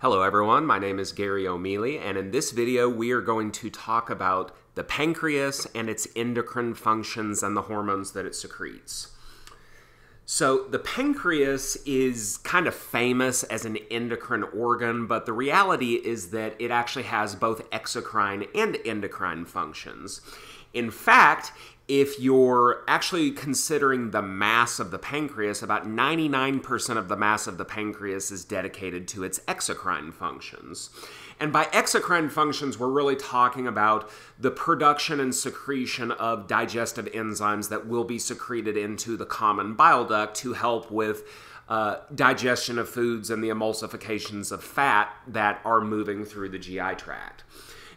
Hello everyone, my name is Gary O'Mealey, and in this video we are going to talk about the pancreas and its endocrine functions and the hormones that it secretes. So, the pancreas is kind of famous as an endocrine organ, but the reality is that it actually has both exocrine and endocrine functions. In fact, if you're actually considering the mass of the pancreas, about 99% of the mass of the pancreas is dedicated to its exocrine functions. And by exocrine functions, we're really talking about the production and secretion of digestive enzymes that will be secreted into the common bile duct to help with uh, digestion of foods and the emulsifications of fat that are moving through the GI tract.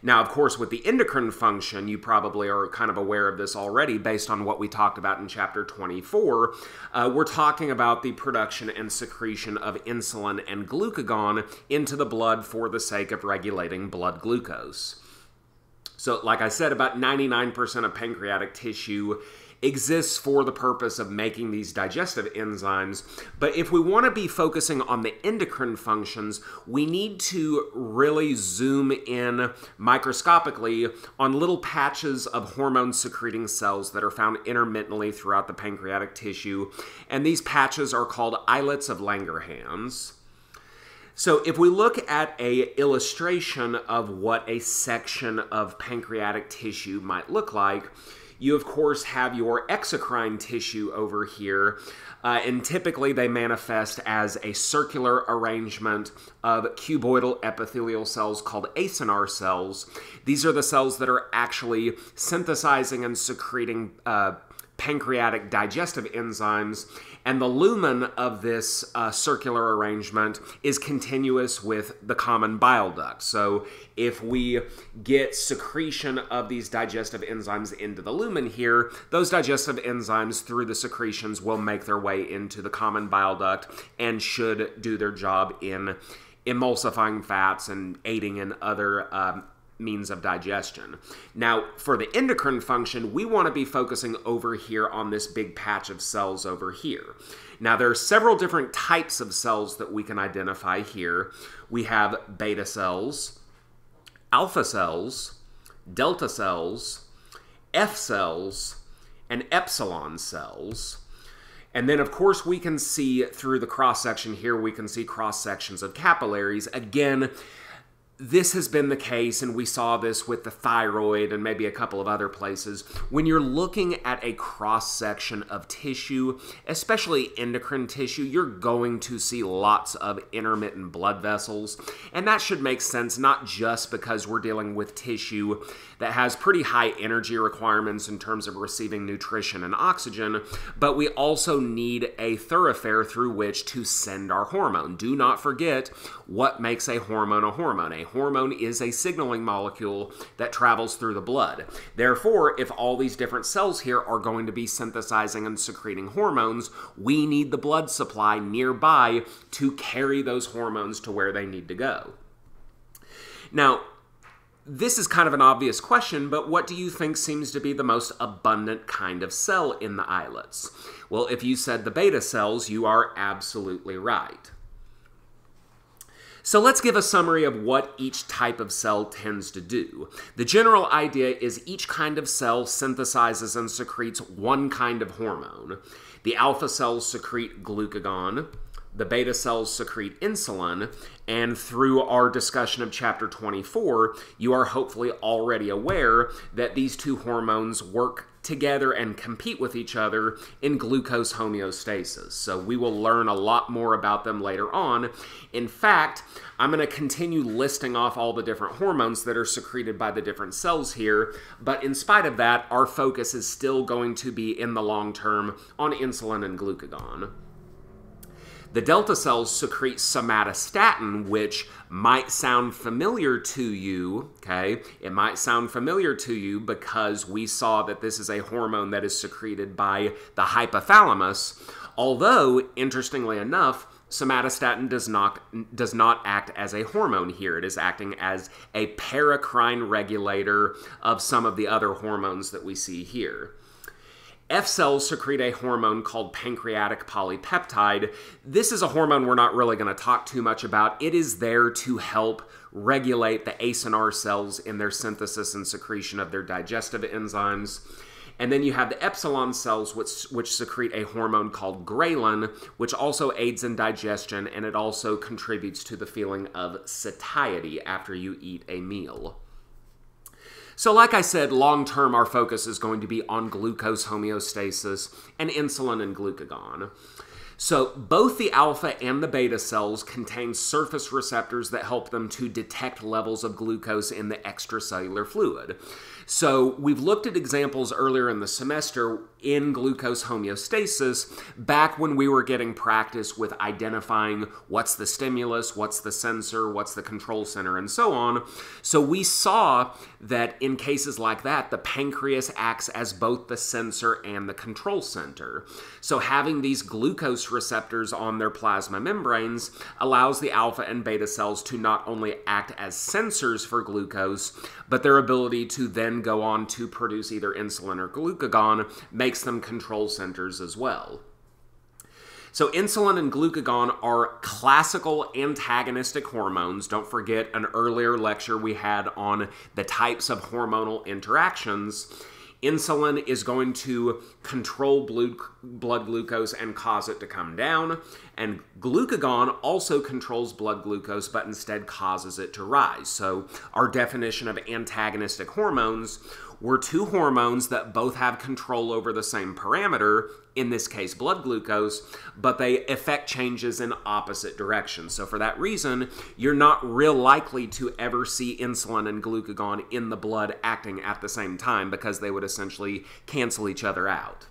Now, of course, with the endocrine function, you probably are kind of aware of this already based on what we talked about in chapter 24. Uh, we're talking about the production and secretion of insulin and glucagon into the blood for the sake of regulating blood glucose. So, like I said, about 99% of pancreatic tissue exists for the purpose of making these digestive enzymes. But if we want to be focusing on the endocrine functions, we need to really zoom in microscopically on little patches of hormone secreting cells that are found intermittently throughout the pancreatic tissue. And these patches are called islets of Langerhans. So if we look at a illustration of what a section of pancreatic tissue might look like, you, of course, have your exocrine tissue over here, uh, and typically they manifest as a circular arrangement of cuboidal epithelial cells called acinar cells. These are the cells that are actually synthesizing and secreting uh, pancreatic digestive enzymes, and the lumen of this uh, circular arrangement is continuous with the common bile duct. So if we get secretion of these digestive enzymes into the lumen here, those digestive enzymes through the secretions will make their way into the common bile duct and should do their job in emulsifying fats and aiding in other um, means of digestion. Now, for the endocrine function, we want to be focusing over here on this big patch of cells over here. Now, there are several different types of cells that we can identify here. We have beta cells, alpha cells, delta cells, F cells, and epsilon cells. And then, of course, we can see through the cross section here, we can see cross sections of capillaries. Again, this has been the case, and we saw this with the thyroid and maybe a couple of other places. When you're looking at a cross section of tissue, especially endocrine tissue, you're going to see lots of intermittent blood vessels. And that should make sense not just because we're dealing with tissue that has pretty high energy requirements in terms of receiving nutrition and oxygen, but we also need a thoroughfare through which to send our hormone. Do not forget what makes a hormone a hormone. A hormone is a signaling molecule that travels through the blood. Therefore, if all these different cells here are going to be synthesizing and secreting hormones, we need the blood supply nearby to carry those hormones to where they need to go. Now, this is kind of an obvious question, but what do you think seems to be the most abundant kind of cell in the islets? Well, if you said the beta cells, you are absolutely right. So let's give a summary of what each type of cell tends to do. The general idea is each kind of cell synthesizes and secretes one kind of hormone. The alpha cells secrete glucagon, the beta cells secrete insulin, and through our discussion of chapter 24, you are hopefully already aware that these two hormones work together and compete with each other in glucose homeostasis. So we will learn a lot more about them later on. In fact, I'm going to continue listing off all the different hormones that are secreted by the different cells here, but in spite of that, our focus is still going to be in the long term on insulin and glucagon. The delta cells secrete somatostatin, which might sound familiar to you, okay? It might sound familiar to you because we saw that this is a hormone that is secreted by the hypothalamus. Although, interestingly enough, somatostatin does not does not act as a hormone here. It is acting as a paracrine regulator of some of the other hormones that we see here. F cells secrete a hormone called pancreatic polypeptide. This is a hormone we're not really going to talk too much about. It is there to help regulate the acinar cells in their synthesis and secretion of their digestive enzymes. And then you have the epsilon cells, which, which secrete a hormone called ghrelin, which also aids in digestion and it also contributes to the feeling of satiety after you eat a meal. So, like I said, long term, our focus is going to be on glucose homeostasis and insulin and glucagon. So, both the alpha and the beta cells contain surface receptors that help them to detect levels of glucose in the extracellular fluid. So we've looked at examples earlier in the semester in glucose homeostasis back when we were getting practice with identifying what's the stimulus, what's the sensor, what's the control center, and so on. So we saw that in cases like that, the pancreas acts as both the sensor and the control center. So having these glucose receptors on their plasma membranes allows the alpha and beta cells to not only act as sensors for glucose, but their ability to then go on to produce either insulin or glucagon makes them control centers as well. So, insulin and glucagon are classical antagonistic hormones. Don't forget an earlier lecture we had on the types of hormonal interactions. Insulin is going to control blood glucose and cause it to come down. And glucagon also controls blood glucose, but instead causes it to rise. So, our definition of antagonistic hormones were two hormones that both have control over the same parameter, in this case blood glucose, but they affect changes in opposite directions. So for that reason, you're not real likely to ever see insulin and glucagon in the blood acting at the same time because they would essentially cancel each other out.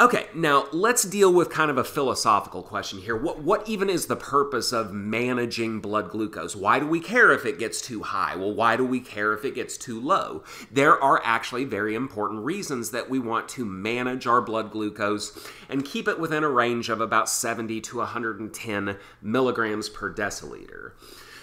Okay, now let's deal with kind of a philosophical question here. What, what even is the purpose of managing blood glucose? Why do we care if it gets too high? Well, why do we care if it gets too low? There are actually very important reasons that we want to manage our blood glucose and keep it within a range of about 70 to 110 milligrams per deciliter.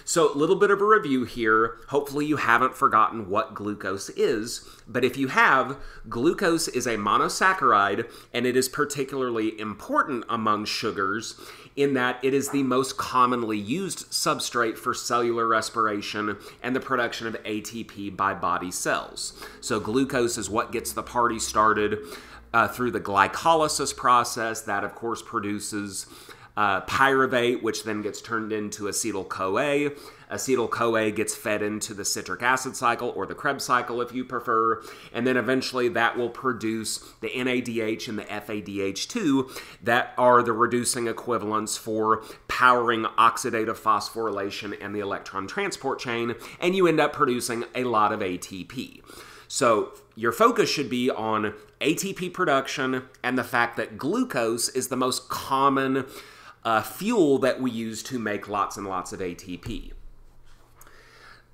So, a little bit of a review here. Hopefully, you haven't forgotten what glucose is, but if you have, glucose is a monosaccharide and it is particularly important among sugars in that it is the most commonly used substrate for cellular respiration and the production of ATP by body cells. So, glucose is what gets the party started. Uh, through the glycolysis process, that of course produces uh, pyruvate, which then gets turned into acetyl CoA. Acetyl CoA gets fed into the citric acid cycle or the Krebs cycle if you prefer, and then eventually that will produce the NADH and the FADH2 that are the reducing equivalents for powering oxidative phosphorylation and the electron transport chain, and you end up producing a lot of ATP. So your focus should be on ATP production and the fact that glucose is the most common uh, fuel that we use to make lots and lots of ATP.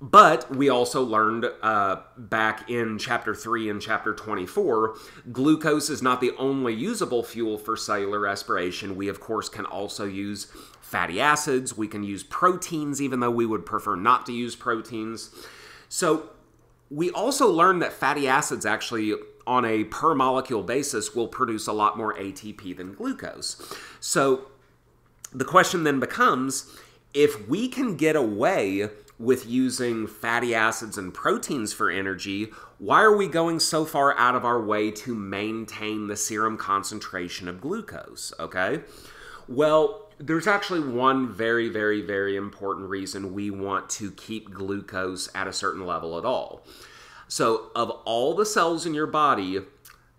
But we also learned uh, back in chapter 3 and chapter 24, glucose is not the only usable fuel for cellular respiration. We, of course, can also use fatty acids. We can use proteins, even though we would prefer not to use proteins. So we also learned that fatty acids actually on a per molecule basis will produce a lot more ATP than glucose. So the question then becomes if we can get away with using fatty acids and proteins for energy, why are we going so far out of our way to maintain the serum concentration of glucose? Okay. Well, there's actually one very, very, very important reason we want to keep glucose at a certain level at all. So, of all the cells in your body,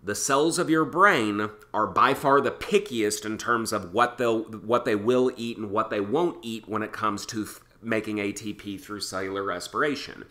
the cells of your brain are by far the pickiest in terms of what they'll what they will eat and what they won't eat when it comes to making ATP through cellular respiration.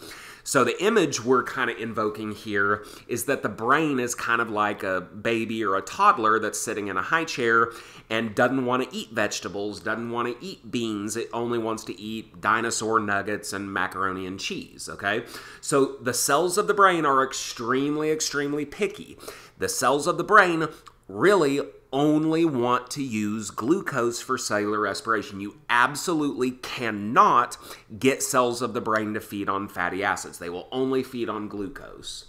So the image we're kind of invoking here is that the brain is kind of like a baby or a toddler that's sitting in a high chair and doesn't want to eat vegetables, doesn't want to eat beans, it only wants to eat dinosaur nuggets and macaroni and cheese, okay? So the cells of the brain are extremely extremely picky. The cells of the brain really only want to use glucose for cellular respiration. You absolutely cannot get cells of the brain to feed on fatty acids. They will only feed on glucose.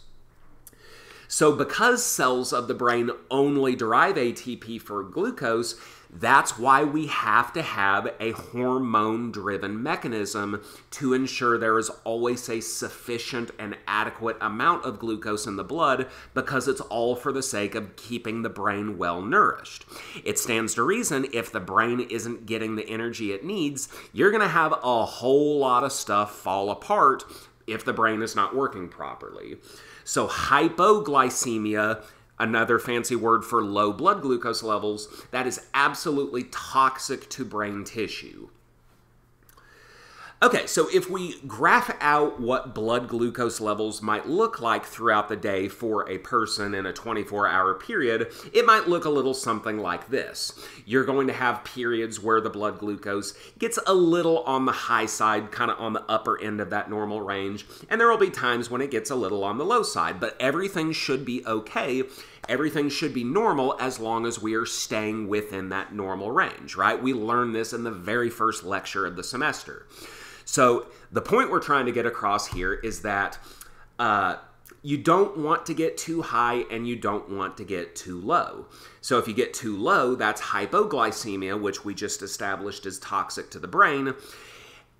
So, because cells of the brain only derive ATP for glucose, that's why we have to have a hormone driven mechanism to ensure there is always a sufficient and adequate amount of glucose in the blood because it's all for the sake of keeping the brain well nourished. It stands to reason if the brain isn't getting the energy it needs, you're going to have a whole lot of stuff fall apart if the brain is not working properly. So, hypoglycemia another fancy word for low blood glucose levels, that is absolutely toxic to brain tissue. Okay, so if we graph out what blood glucose levels might look like throughout the day for a person in a 24 hour period, it might look a little something like this. You're going to have periods where the blood glucose gets a little on the high side, kind of on the upper end of that normal range, and there will be times when it gets a little on the low side, but everything should be okay everything should be normal as long as we are staying within that normal range, right? We learned this in the very first lecture of the semester. So the point we're trying to get across here is that uh, you don't want to get too high and you don't want to get too low. So if you get too low, that's hypoglycemia, which we just established is toxic to the brain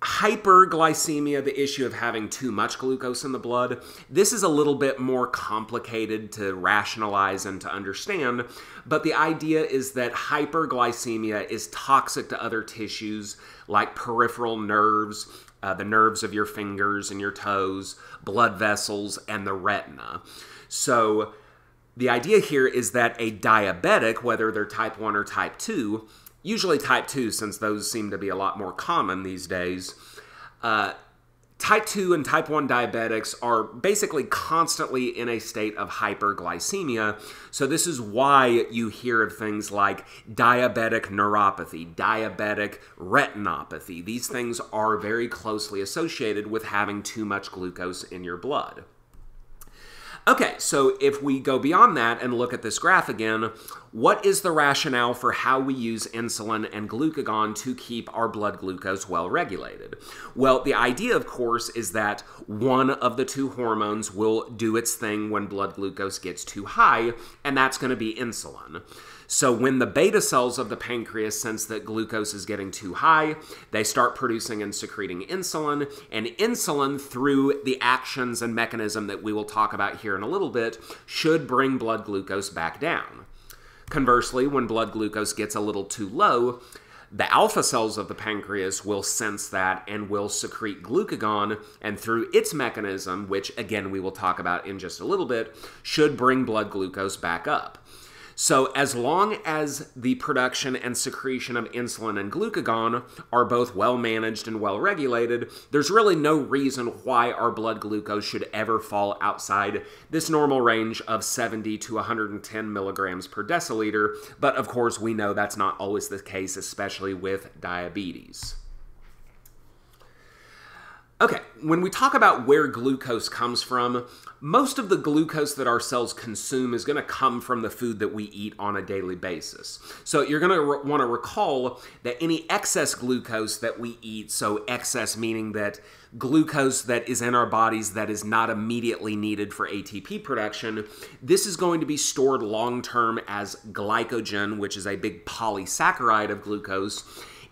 hyperglycemia, the issue of having too much glucose in the blood, this is a little bit more complicated to rationalize and to understand. But the idea is that hyperglycemia is toxic to other tissues like peripheral nerves, uh, the nerves of your fingers and your toes, blood vessels, and the retina. So the idea here is that a diabetic, whether they're type 1 or type 2, usually type 2, since those seem to be a lot more common these days. Uh, type 2 and type 1 diabetics are basically constantly in a state of hyperglycemia. So, this is why you hear of things like diabetic neuropathy, diabetic retinopathy. These things are very closely associated with having too much glucose in your blood. Okay, so if we go beyond that and look at this graph again, what is the rationale for how we use insulin and glucagon to keep our blood glucose well regulated? Well, the idea, of course, is that one of the two hormones will do its thing when blood glucose gets too high, and that's going to be insulin. So when the beta cells of the pancreas sense that glucose is getting too high, they start producing and secreting insulin, and insulin, through the actions and mechanism that we will talk about here in a little bit, should bring blood glucose back down. Conversely, when blood glucose gets a little too low, the alpha cells of the pancreas will sense that and will secrete glucagon, and through its mechanism, which again we will talk about in just a little bit, should bring blood glucose back up. So, as long as the production and secretion of insulin and glucagon are both well managed and well regulated, there's really no reason why our blood glucose should ever fall outside this normal range of 70 to 110 milligrams per deciliter. But of course, we know that's not always the case, especially with diabetes. Okay, when we talk about where glucose comes from, most of the glucose that our cells consume is going to come from the food that we eat on a daily basis. So you're going to re- want to recall that any excess glucose that we eat, so excess meaning that glucose that is in our bodies that is not immediately needed for ATP production, this is going to be stored long term as glycogen, which is a big polysaccharide of glucose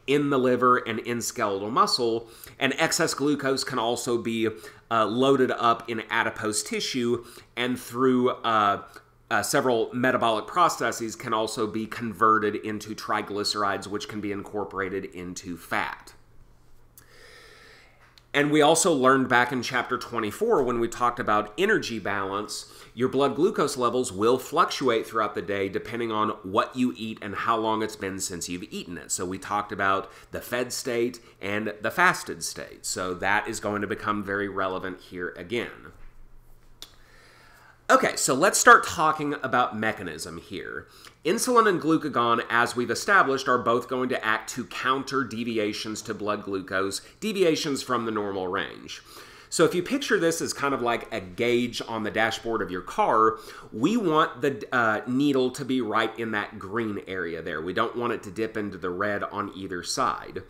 in the liver and in skeletal muscle. And excess glucose can also be uh, loaded up in adipose tissue and through uh, uh, several metabolic processes can also be converted into triglycerides, which can be incorporated into fat. And we also learned back in chapter 24 when we talked about energy balance, your blood glucose levels will fluctuate throughout the day depending on what you eat and how long it's been since you've eaten it. So we talked about the fed state and the fasted state. So that is going to become very relevant here again. Okay, so let's start talking about mechanism here. Insulin and glucagon, as we've established, are both going to act to counter deviations to blood glucose, deviations from the normal range. So if you picture this as kind of like a gauge on the dashboard of your car, we want the uh, needle to be right in that green area there. We don't want it to dip into the red on either side.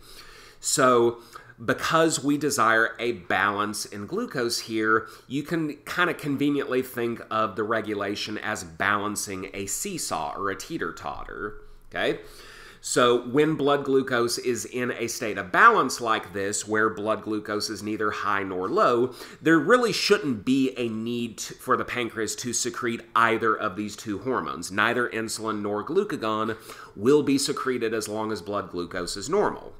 So because we desire a balance in glucose here, you can kind of conveniently think of the regulation as balancing a seesaw or a teeter totter. Okay? So, when blood glucose is in a state of balance like this, where blood glucose is neither high nor low, there really shouldn't be a need for the pancreas to secrete either of these two hormones. Neither insulin nor glucagon will be secreted as long as blood glucose is normal.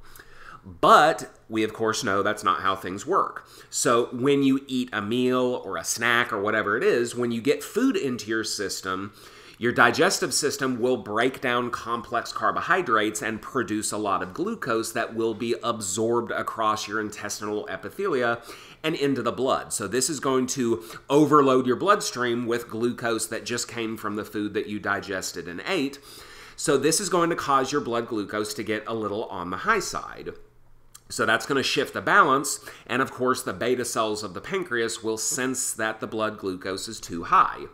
But we, of course, know that's not how things work. So, when you eat a meal or a snack or whatever it is, when you get food into your system, your digestive system will break down complex carbohydrates and produce a lot of glucose that will be absorbed across your intestinal epithelia and into the blood. So, this is going to overload your bloodstream with glucose that just came from the food that you digested and ate. So, this is going to cause your blood glucose to get a little on the high side. So that's going to shift the balance, and of course, the beta cells of the pancreas will sense that the blood glucose is too high.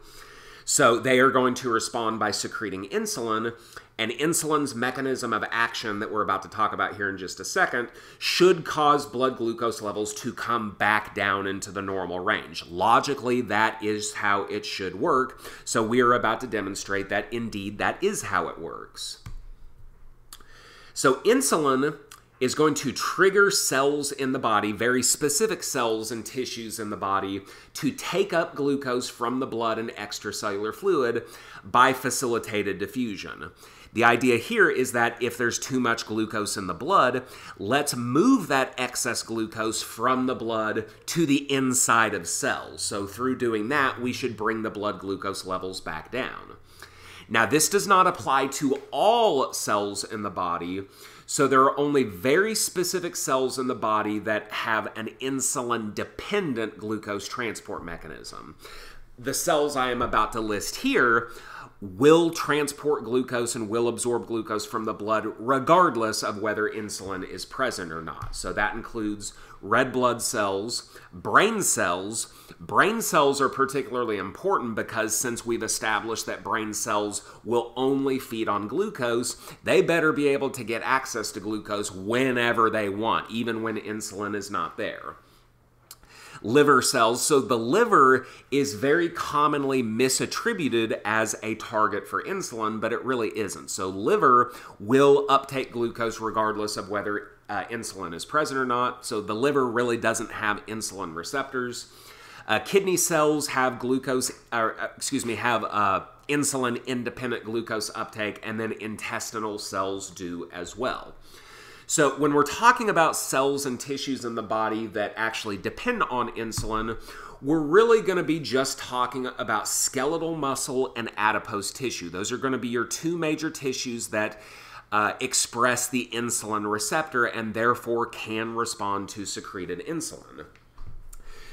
So they are going to respond by secreting insulin, and insulin's mechanism of action that we're about to talk about here in just a second should cause blood glucose levels to come back down into the normal range. Logically, that is how it should work. So we are about to demonstrate that indeed that is how it works. So insulin is going to trigger cells in the body, very specific cells and tissues in the body, to take up glucose from the blood and extracellular fluid by facilitated diffusion. The idea here is that if there's too much glucose in the blood, let's move that excess glucose from the blood to the inside of cells. So, through doing that, we should bring the blood glucose levels back down. Now, this does not apply to all cells in the body. So there are only very specific cells in the body that have an insulin dependent glucose transport mechanism. The cells I am about to list here will transport glucose and will absorb glucose from the blood regardless of whether insulin is present or not. So that includes red blood cells, brain cells. Brain cells are particularly important because since we've established that brain cells will only feed on glucose, they better be able to get access to glucose whenever they want, even when insulin is not there liver cells. So the liver is very commonly misattributed as a target for insulin, but it really isn't. So liver will uptake glucose regardless of whether uh, insulin is present or not. So the liver really doesn't have insulin receptors. Uh, kidney cells have glucose, or uh, excuse me, have uh, insulin independent glucose uptake, and then intestinal cells do as well. So, when we're talking about cells and tissues in the body that actually depend on insulin, we're really going to be just talking about skeletal muscle and adipose tissue. Those are going to be your two major tissues that uh, express the insulin receptor and therefore can respond to secreted insulin.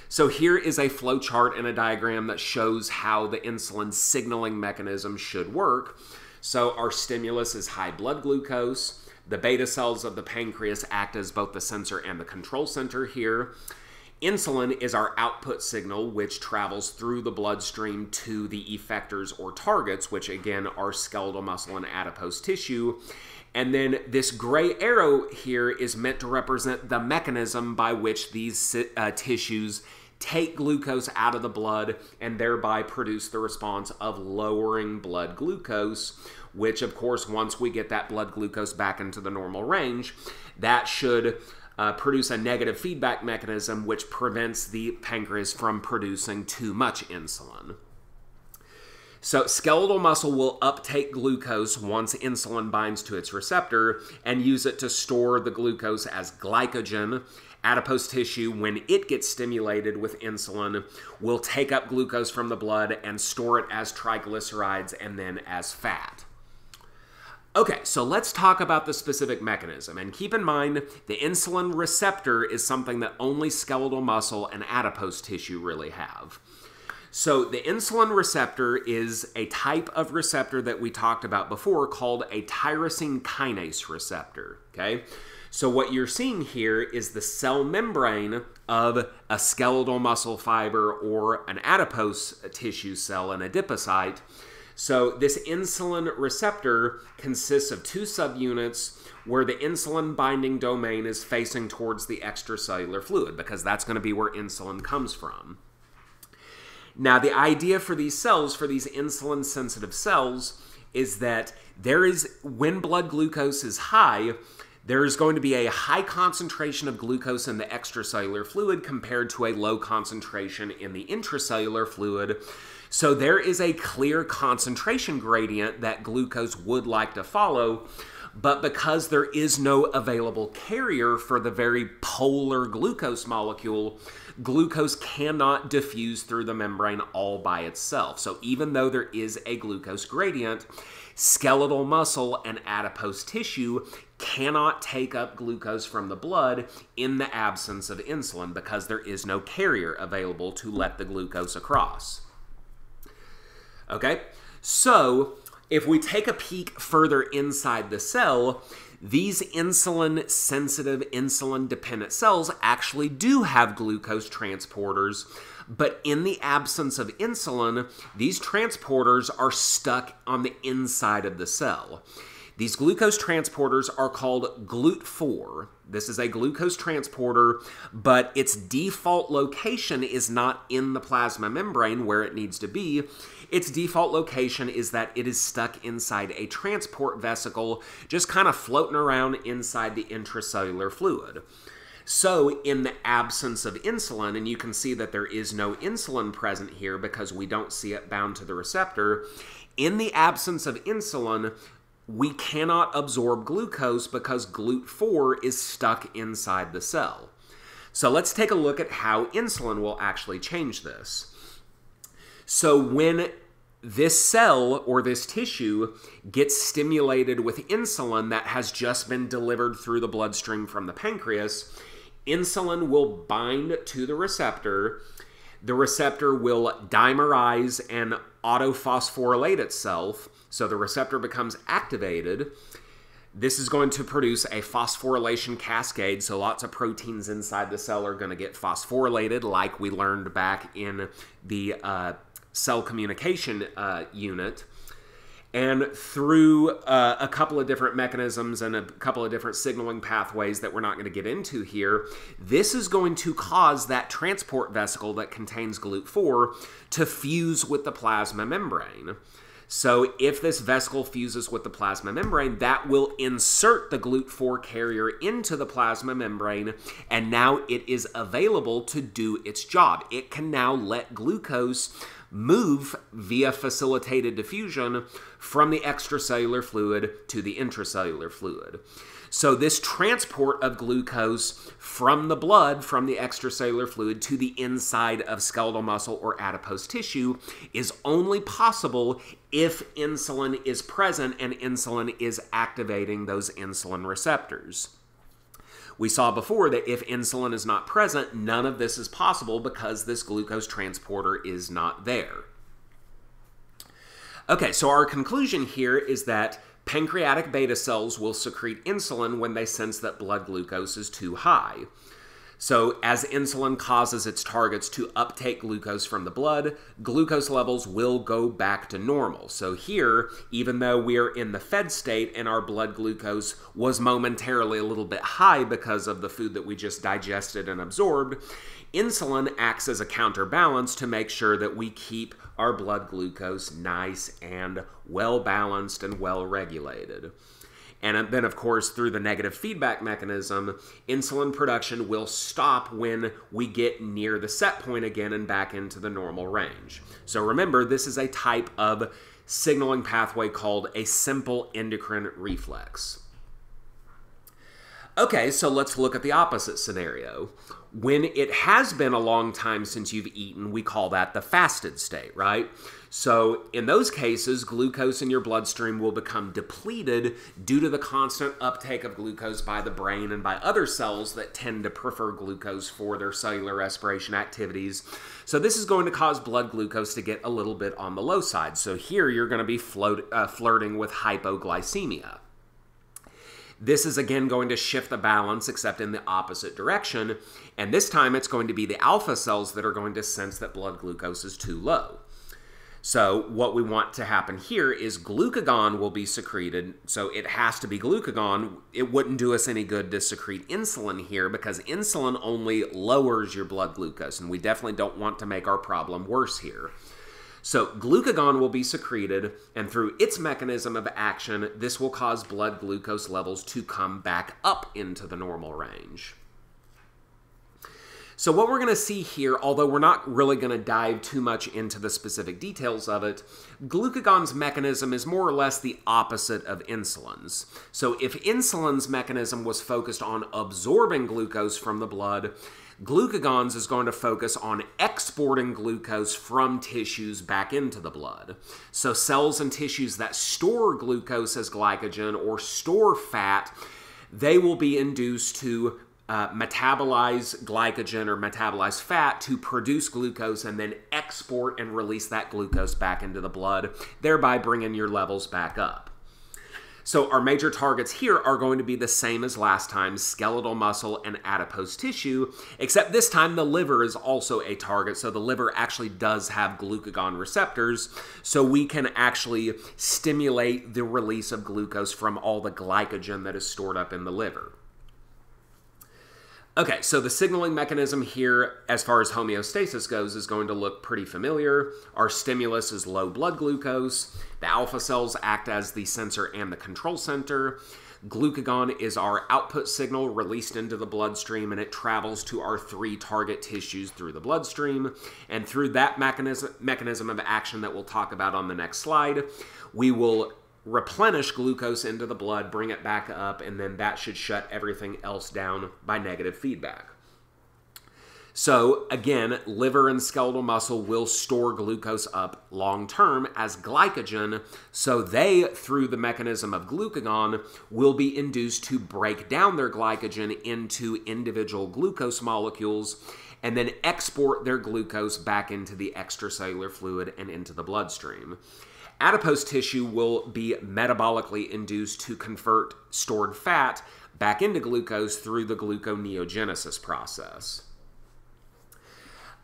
So here is a flow chart and a diagram that shows how the insulin signaling mechanism should work. So our stimulus is high blood glucose. The beta cells of the pancreas act as both the sensor and the control center here. Insulin is our output signal, which travels through the bloodstream to the effectors or targets, which again are skeletal muscle and adipose tissue. And then this gray arrow here is meant to represent the mechanism by which these uh, tissues take glucose out of the blood and thereby produce the response of lowering blood glucose, which, of course, once we get that blood glucose back into the normal range, that should uh, produce a negative feedback mechanism which prevents the pancreas from producing too much insulin. So, skeletal muscle will uptake glucose once insulin binds to its receptor and use it to store the glucose as glycogen. Adipose tissue, when it gets stimulated with insulin, will take up glucose from the blood and store it as triglycerides and then as fat. Okay, so let's talk about the specific mechanism. And keep in mind, the insulin receptor is something that only skeletal muscle and adipose tissue really have. So, the insulin receptor is a type of receptor that we talked about before called a tyrosine kinase receptor. Okay, so what you're seeing here is the cell membrane of a skeletal muscle fiber or an adipose tissue cell, an adipocyte. So, this insulin receptor consists of two subunits where the insulin binding domain is facing towards the extracellular fluid because that's going to be where insulin comes from. Now, the idea for these cells, for these insulin sensitive cells, is that there is, when blood glucose is high, there is going to be a high concentration of glucose in the extracellular fluid compared to a low concentration in the intracellular fluid. So there is a clear concentration gradient that glucose would like to follow, but because there is no available carrier for the very polar glucose molecule, glucose cannot diffuse through the membrane all by itself. So even though there is a glucose gradient, skeletal muscle and adipose tissue cannot take up glucose from the blood in the absence of insulin because there is no carrier available to let the glucose across. Okay, so if we take a peek further inside the cell, these insulin sensitive, insulin dependent cells actually do have glucose transporters, but in the absence of insulin, these transporters are stuck on the inside of the cell. These glucose transporters are called GLUT4. This is a glucose transporter, but its default location is not in the plasma membrane where it needs to be. Its default location is that it is stuck inside a transport vesicle, just kind of floating around inside the intracellular fluid. So, in the absence of insulin, and you can see that there is no insulin present here because we don't see it bound to the receptor, in the absence of insulin, we cannot absorb glucose because GLUT4 is stuck inside the cell. So let's take a look at how insulin will actually change this. So when this cell or this tissue gets stimulated with insulin that has just been delivered through the bloodstream from the pancreas, insulin will bind to the receptor. The receptor will dimerize and autophosphorylate itself so the receptor becomes activated. This is going to produce a phosphorylation cascade, so lots of proteins inside the cell are going to get phosphorylated, like we learned back in the uh, cell communication uh, unit. And through uh, a couple of different mechanisms and a couple of different signaling pathways that we're not going to get into here, this is going to cause that transport vesicle that contains GLUT4 to fuse with the plasma membrane. So if this vesicle fuses with the plasma membrane, that will insert the GLUT4 carrier into the plasma membrane, and now it is available to do its job. It can now let glucose move via facilitated diffusion from the extracellular fluid to the intracellular fluid. So, this transport of glucose from the blood, from the extracellular fluid to the inside of skeletal muscle or adipose tissue is only possible if insulin is present and insulin is activating those insulin receptors. We saw before that if insulin is not present, none of this is possible because this glucose transporter is not there. Okay, so our conclusion here is that pancreatic beta cells will secrete insulin when they sense that blood glucose is too high. So, as insulin causes its targets to uptake glucose from the blood, glucose levels will go back to normal. So, here, even though we're in the fed state and our blood glucose was momentarily a little bit high because of the food that we just digested and absorbed, insulin acts as a counterbalance to make sure that we keep our blood glucose nice and well balanced and well regulated. And uh, then, of course, through the negative feedback mechanism, insulin production will stop when we get near the set point again and back into the normal range. So remember, this is a type of signaling pathway called a simple endocrine reflex. Okay, so let's look at the opposite scenario. When it has been a long time since you've eaten, we call that the fasted state, right? So, in those cases, glucose in your bloodstream will become depleted due to the constant uptake of glucose by the brain and by other cells that tend to prefer glucose for their cellular respiration activities. So, this is going to cause blood glucose to get a little bit on the low side. So, here you're going to be float, uh, flirting with hypoglycemia. This is again going to shift the balance, except in the opposite direction. And this time it's going to be the alpha cells that are going to sense that blood glucose is too low. So what we want to happen here is glucagon will be secreted. So it has to be glucagon. It wouldn't do us any good to secrete insulin here because insulin only lowers your blood glucose, and we definitely don't want to make our problem worse here. So glucagon will be secreted, and through its mechanism of action, this will cause blood glucose levels to come back up into the normal range. So what we're going to see here, although we're not really going to dive too much into the specific details of it, glucagon's mechanism is more or less the opposite of insulin's. So if insulin's mechanism was focused on absorbing glucose from the blood, glucagon's is going to focus on exporting glucose from tissues back into the blood. So cells and tissues that store glucose as glycogen or store fat, they will be induced to uh, metabolize glycogen or metabolize fat to produce glucose and then export and release that glucose back into the blood, thereby bringing your levels back up. So our major targets here are going to be the same as last time, skeletal muscle and adipose tissue, except this time the liver is also a target. So the liver actually does have glucagon receptors, so we can actually stimulate the release of glucose from all the glycogen that is stored up in the liver. Okay, so the signaling mechanism here, as far as homeostasis goes, is going to look pretty familiar. Our stimulus is low blood glucose. The alpha cells act as the sensor and the control center. Glucagon is our output signal released into the bloodstream, and it travels to our three target tissues through the bloodstream. And through that mechanism, mechanism of action that we'll talk about on the next slide, we will replenish glucose into the blood, bring it back up, and then that should shut everything else down by negative feedback. So, again, liver and skeletal muscle will store glucose up long term as glycogen, so they, through the mechanism of glucagon, will be induced to break down their glycogen into individual glucose molecules and then export their glucose back into the extracellular fluid and into the bloodstream. Adipose tissue will be metabolically induced to convert stored fat back into glucose through the gluconeogenesis process.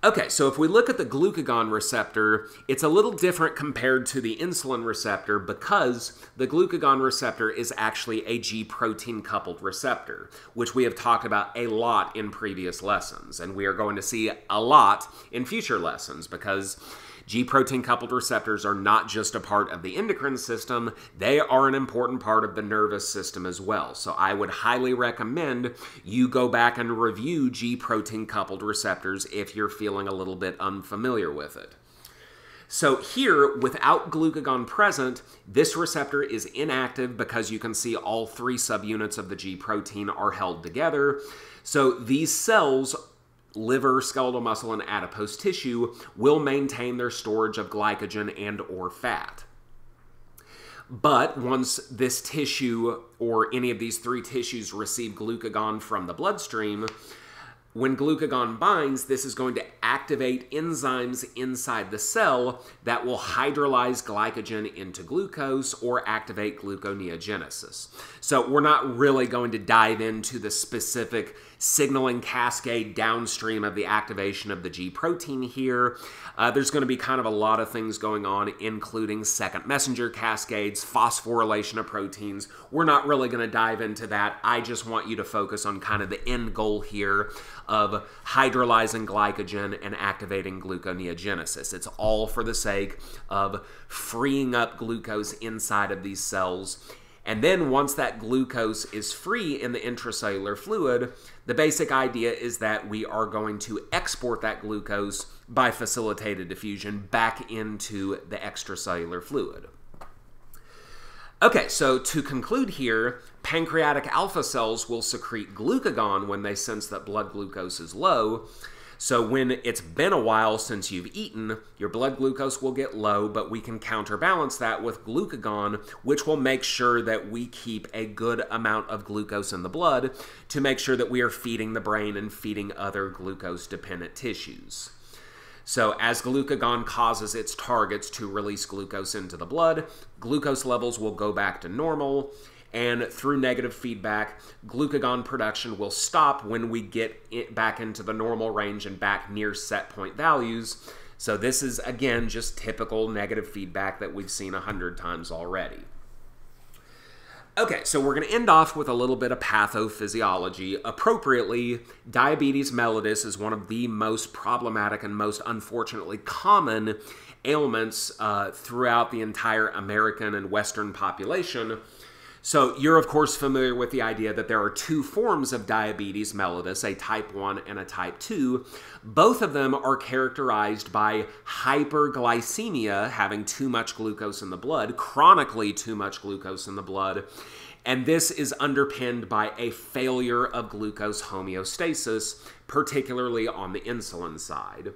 Okay, so if we look at the glucagon receptor, it's a little different compared to the insulin receptor because the glucagon receptor is actually a G protein coupled receptor, which we have talked about a lot in previous lessons. And we are going to see a lot in future lessons because G protein coupled receptors are not just a part of the endocrine system, they are an important part of the nervous system as well. So I would highly recommend you go back and review G protein coupled receptors if you're feeling a little bit unfamiliar with it. So here, without glucagon present, this receptor is inactive because you can see all three subunits of the G protein are held together. So these cells liver, skeletal muscle, and adipose tissue will maintain their storage of glycogen and or fat. But once this tissue or any of these three tissues receive glucagon from the bloodstream, when glucagon binds, this is going to activate enzymes inside the cell that will hydrolyze glycogen into glucose or activate gluconeogenesis. So we're not really going to dive into the specific signaling cascade downstream of the activation of the G protein here. Uh, there's going to be kind of a lot of things going on, including second messenger cascades, phosphorylation of proteins. We're not really going to dive into that. I just want you to focus on kind of the end goal here of hydrolyzing glycogen and activating gluconeogenesis. It's all for the sake of freeing up glucose inside of these cells and then once that glucose is free in the intracellular fluid, the basic idea is that we are going to export that glucose by facilitated diffusion back into the extracellular fluid. Okay, so to conclude here, pancreatic alpha cells will secrete glucagon when they sense that blood glucose is low, so when it's been a while since you've eaten, your blood glucose will get low, but we can counterbalance that with glucagon, which will make sure that we keep a good amount of glucose in the blood to make sure that we are feeding the brain and feeding other glucose dependent tissues. So, as glucagon causes its targets to release glucose into the blood, glucose levels will go back to normal, and through negative feedback, glucagon production will stop when we get back into the normal range and back near set point values. So this is, again, just typical negative feedback that we've seen a hundred times already. Okay, so we're going to end off with a little bit of pathophysiology. Appropriately, diabetes mellitus is one of the most problematic and most unfortunately common ailments uh, throughout the entire American and Western population. So, you're of course familiar with the idea that there are two forms of diabetes mellitus, a type 1 and a type 2. Both of them are characterized by hyperglycemia, having too much glucose in the blood, chronically too much glucose in the blood. And this is underpinned by a failure of glucose homeostasis, particularly on the insulin side.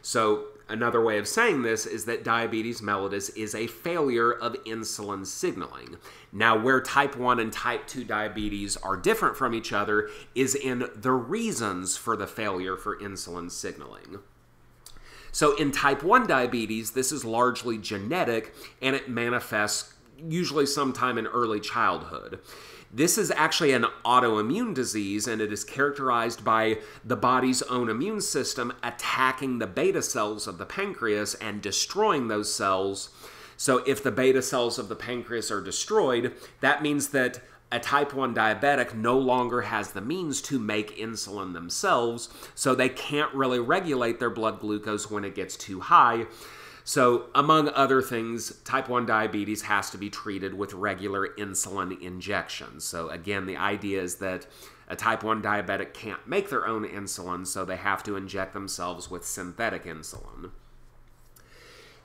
So, Another way of saying this is that diabetes mellitus is a failure of insulin signaling. Now, where type 1 and type 2 diabetes are different from each other is in the reasons for the failure for insulin signaling. So, in type 1 diabetes, this is largely genetic and it manifests usually sometime in early childhood. This is actually an autoimmune disease, and it is characterized by the body's own immune system attacking the beta cells of the pancreas and destroying those cells. So, if the beta cells of the pancreas are destroyed, that means that a type 1 diabetic no longer has the means to make insulin themselves, so they can't really regulate their blood glucose when it gets too high. So, among other things, type 1 diabetes has to be treated with regular insulin injections. So, again, the idea is that a type 1 diabetic can't make their own insulin, so they have to inject themselves with synthetic insulin.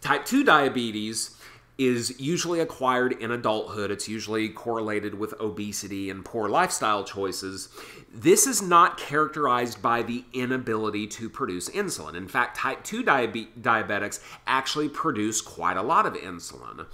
Type 2 diabetes is usually acquired in adulthood. It's usually correlated with obesity and poor lifestyle choices. This is not characterized by the inability to produce insulin. In fact, type 2 diabe- diabetics actually produce quite a lot of insulin.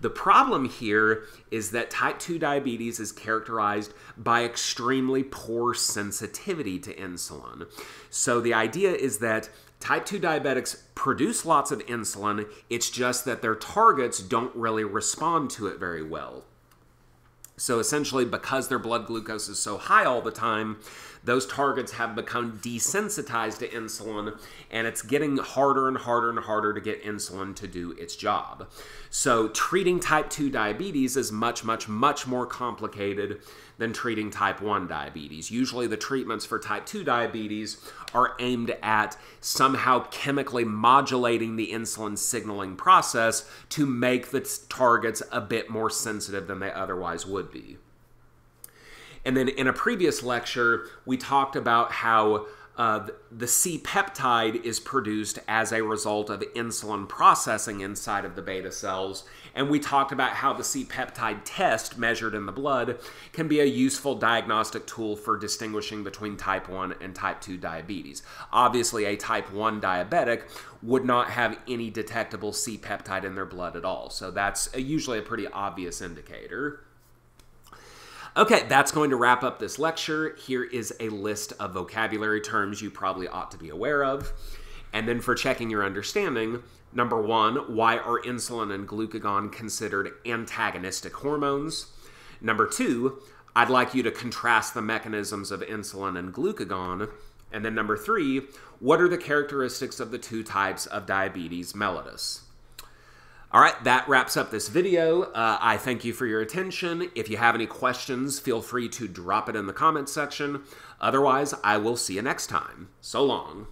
The problem here is that type 2 diabetes is characterized by extremely poor sensitivity to insulin. So the idea is that Type 2 diabetics produce lots of insulin, it's just that their targets don't really respond to it very well. So essentially, because their blood glucose is so high all the time, those targets have become desensitized to insulin, and it's getting harder and harder and harder to get insulin to do its job. So, treating type 2 diabetes is much, much, much more complicated than treating type 1 diabetes. Usually, the treatments for type 2 diabetes are aimed at somehow chemically modulating the insulin signaling process to make the targets a bit more sensitive than they otherwise would be. And then in a previous lecture, we talked about how uh, the C peptide is produced as a result of insulin processing inside of the beta cells. And we talked about how the C peptide test measured in the blood can be a useful diagnostic tool for distinguishing between type 1 and type 2 diabetes. Obviously, a type 1 diabetic would not have any detectable C peptide in their blood at all. So that's usually a pretty obvious indicator. Okay, that's going to wrap up this lecture. Here is a list of vocabulary terms you probably ought to be aware of. And then for checking your understanding, number one, why are insulin and glucagon considered antagonistic hormones? Number two, I'd like you to contrast the mechanisms of insulin and glucagon. And then number three, what are the characteristics of the two types of diabetes mellitus? All right, that wraps up this video. Uh, I thank you for your attention. If you have any questions, feel free to drop it in the comments section. Otherwise, I will see you next time. So long.